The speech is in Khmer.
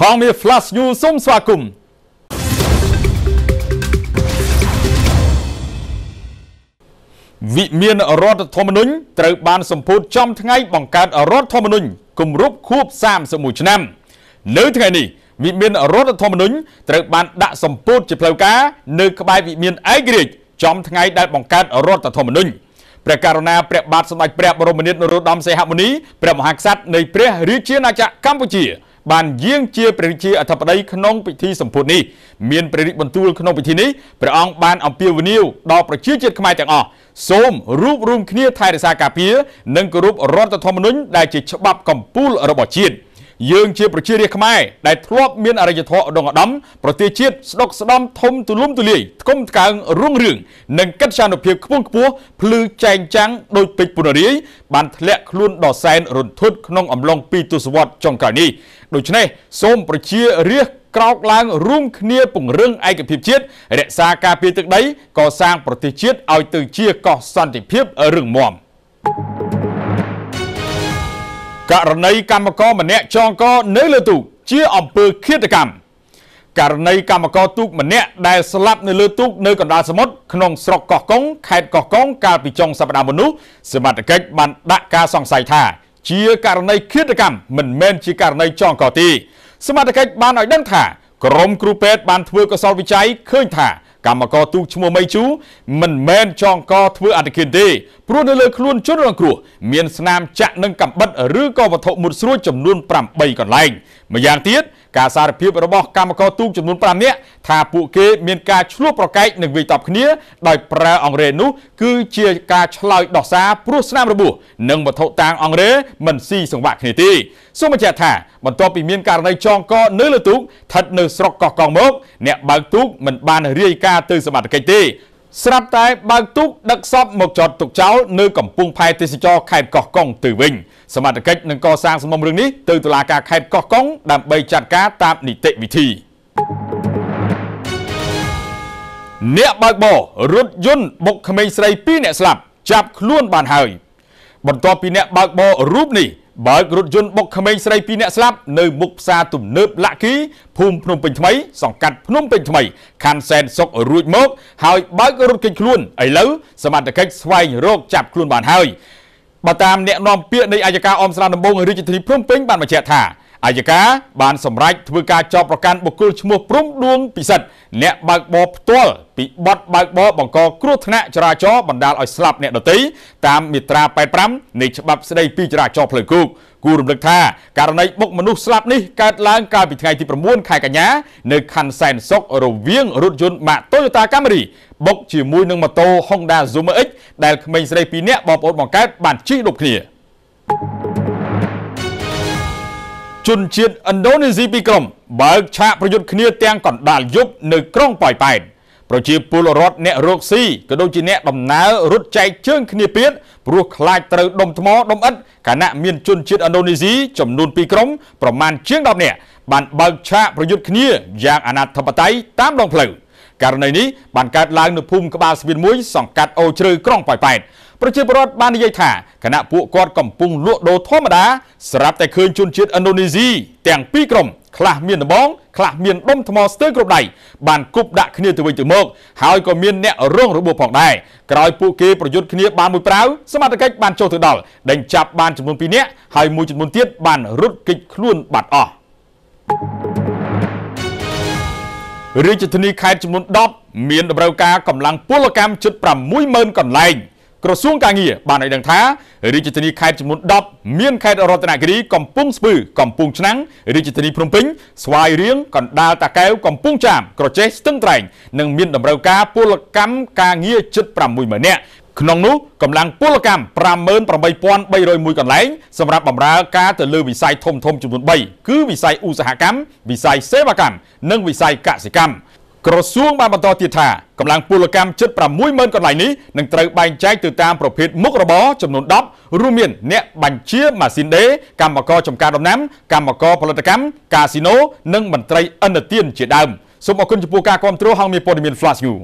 ហងមា Flash News សូមស្វាគមន៍វិមានរដ្ឋធម្មនុញ្ញត្រូវបានសម្ពោធចំថ្ងៃបង្កើតរដ្ឋធម្មនុញ្ញគម្រប់ខួប31ឆ្នាំ នៅថ្ងៃនេះវិមានរដ្ឋធម្មនុញ្ញត្រូវបានដាក់សម្ពោធជាផ្លូវការនៅក្បែរវិមានឯករាជ្យចំថ្ងៃដែលបង្កើតរដ្ឋធម្មនុញ្ញព្រះករុណាព្រះបាទសម្ដេចព្រះបរមនាថនរោត្តមសីហមុនីព្រះមហាក្សត្រនៃព្រះរាជាណាចក្រកម្ពុជា បានយាងជាព្រះរាជាអធិបតីក្នុងពិធីសម្ពោធនេះមានព្រះរាជបន្ទូលក្នុងពិធីនេះព្រះអង្គបានអំពាវនាវដល់ប្រជាជាតិខ្មែរទាំងអស់សូមរួបរวมគ្នាថែរក្សាការពារនិងគោរពរដ្ឋធម្មនុញ្ញដែលជាច្បាប់កម្ពុជារបស់ជាតិ យើងជាប្រជារាស្ត្រខ្មែរដែលធ្លាប់មានអរិយធម៌ឧត្តមឧត្តមប្រទេសជាតិស្ដុកស្ដំធំទូលំទូលាយថ្កុំថ្កើងរុងរឿងនិងកិត្យានុភាពខ្ពង់ខ្ពស់ភ្លឺចែងចាំងដោយពេជ្រពុនរាយបានធ្លាក់ខ្លួនដល់សែនរន្ធត់ក្នុងអំឡុងពីទសវត្សរ៍ចុងក្រោយនេះដូច្នេះសូមប្រជារាស្ត្រក្រោកឡើងរួមគ្នាពង្រឹងឯកភាពជាតិរក្សាការពារទឹកដីកសាងប្រទេសជាតិឲ្យទៅជាកោះសន្តិភាពរឹងមាំ ករណីកម្មករម្នាក់ចងកនៅលើទូកជាអំពើឃាតកម្មករណីកម្មករទូកម្នាក់ដែលស្លាប់នៅលើទូកនៅកណ្ដាលសមុទ្រក្នុងស្រុកកោះកុងខេត្តកោះកុងកាលពីចុងសប្តាហ៍មុននោះសមត្ថកិច្ចបានដាក់ការសង្ស័យថា ជាករណីឃាតកម្មមិនមែនជាករណីចងកទេសមត្ថកិច្ចបានឲ្យដឹងថាក្រមគ្រូពេទ្យបានធ្វើកសលវិច័យឃើញថា កម្មករទូកឈ្មោះមីជូមិនមែនចងកធ្វើអត្តឃាតទេព្រោះនៅលើខ្លួនជនរងគ្រោះមានស្នាមចាក់និងកំបិតឬក៏វត្ថុមុតស្រួចចំនួន8កន្លែងម្យ៉ាងទៀត ការសារភាពរបស់កម្មករទូកចំនួន5នាក់ថាពួកគេមានការឆ្លោះប្រកែកនិងវាយតប់គ្នាដោយប្រើអង្រែនោះគឺជាការឆ្លើយដោះសារព្រោះស្នាមរបួសនិងវត្ថុតាងអង្រែមិនស៊ីសង្វាក់គ្នាទេសូមបញ្ជាក់ថាបន្ទាប់ពីមានករណីចងកនៅលើទូកស្ថិតនៅស្រុកកោះកុងមកអ្នកបើកទូកមិនបានរាយការណ៍ទៅសមត្ថកិច្ចទេ ស្រាប់តែបើកទូកដឹកសពមកចតទុកចោលនៅកំពង់ផែទេសចរខេត្តកោះកុងទៅវិញសមត្ថកិច្ចនឹងកសាងសំណុំរឿងនេះទៅតុលាការខេត្តកោះកុងដើម្បីចាត់ការតាមនីតិវិធីអ្នកបើកបររថយន្តបុកក្មេងស្រី2អ្នកស្លាប់ចាប់ខ្លួនបានហើយបន្ទាប់ពីអ្នកបើកបររូបនេះ បើករថយន្តបុកក្មេងស្រី2នាក់ស្លាប់នៅមុខផ្សារទំនើបលាក់គីភូមិភ្នំពេញថ្មីសង្កាត់ភ្នំពេញថ្មីខណ្ឌសែនសុករួចមកហើយបើករថគេចខ្លួនឥឡូវសមត្ថកិច្ចស្វែងរកចាប់ខ្លួនបានហើយបើតាមអ្នកនាំពាក្យនៃអัยការអមស្រានដំបងរាជធានីភ្នំពេញបានបញ្ជាក់ថា អัยការបានសម្រេចធ្វើការចោទប្រកាន់បុគ្គលឈ្មោះព្រំដួងពិសិដ្ឋអ្នកបើកបរផ្ទាល់ពីបទបើកបរបង្កគ្រោះថ្នាក់ចរាចរណ៍បណ្ដាលឲ្យស្លាប់អ្នកដទៃតាមមាត្រា85នៃច្បាប់ស្តីពីចរាចរណ៍ផ្លូវគោកគួររំលឹកថាករណីបុកមនុស្សស្លាប់នេះកើតឡើងកាលពីថ្ងៃទី9ខែកញ្ញានៅខណ្ឌសែនសុករវាងរថយន្តម៉ាក Toyota Camry បុកជាមួយនឹងម៉ូតូ Honda Zoomer X ដែលក្មេងស្រី2នាក់បងប្អូនបង្កើតបានជិះដូចគ្នា ជនជាតិឥណ្ឌូនេស៊ីពីរក្រុមបើកឆាកប្រយុទ្ធគ្នាទាំងកណ្ដាលយប់នៅក្រុងប៉ោយប៉ែតប្រជាពលរដ្ឋអ្នករកស៊ីក៏ដូចជាអ្នកដំណើររត់ចែកជើងគ្នាពៀតព្រោះខ្លាចត្រូវដុំថ្មដុំឥដ្ឋខណៈមានជនជាតិឥណ្ឌូនេស៊ីចំនួន2ក្រុមប្រមាណជាង10នាក់បានបើកឆាកប្រយុទ្ធគ្នាយ៉ាងអនាធបត័យតាមដងផ្លូវករណីនេះបានកើតឡើងនៅភូមិក្បាលស្ពានមួយសង្កាត់អូជ្រៅក្រុងប៉ោយប៉ែត ប្រជាពលរដ្ឋបាននិយាយថាគណៈពួកគាត់កំពុងលក់ដូរធម្មតាស្រាប់តែឃើញជនជាតិឥណ្ឌូនេស៊ីទាំងពីរក្រុមខ្លះមានដំបងខ្លះមានដុំថ្មស្ទើរគ្រប់ដៃបានគប់ដាក់គ្នាទៅវិញទៅមកហើយក៏មានអ្នករងរបួសផងដែរក្រោយពួកគេប្រយុទ្ធគ្នាបានមួយប្រាវសមត្ថកិច្ចបានចូលទៅដល់ដេញចាប់បានចំនួន2នាក់ហើយមួយចំនួនទៀតបានរត់គេចខ្លួនបាត់អស់រាជធានីខេត្តចំនួន10មានតម្រូវការកម្លាំងពលកម្មជិត60000កន្លែង ក្រសួងការងារបានឲ្យដឹងថារាជធានីខេត្តចំនួន10មានខេត្តរតនគិរីកំពង់ស្ពឺកំពង់ឆ្នាំងរាជធានីភ្នំពេញស្វាយរៀងកណ្ដាលតាកែវកំពង់ចាមក្រចេះស្ទឹងត្រែងនិងមានតម្រូវការពលកម្មការងារជិត60000នាក់ក្នុងនោះកម្លាំងពលកម្ម58301កន្លែងសម្រាប់បម្រើការទៅលើវិស័យធំធំចំនួន3គឺវិស័យឧស្សាហកម្មវិស័យសេវាកម្មនិងវិស័យកសិកម្ម ក្រសួងបានបន្តទៀតថាកម្លាំងពលកម្មជិត60000កន្លែងនេះនឹងត្រូវបែងចែកទៅតាមប្រភេទមុខរបរចំនួន10រួមមានអ្នកបញ្ជាម៉ាស៊ីនដេរកម្មករចំការដំណាំកម្មករផលិតកម្មកាស៊ីណូនិងមន្ត្រីឥណទានជាដើមសូមអរគុណចំពោះការគ្រប់គ្រងហងមានព័ត៌មាន Flash News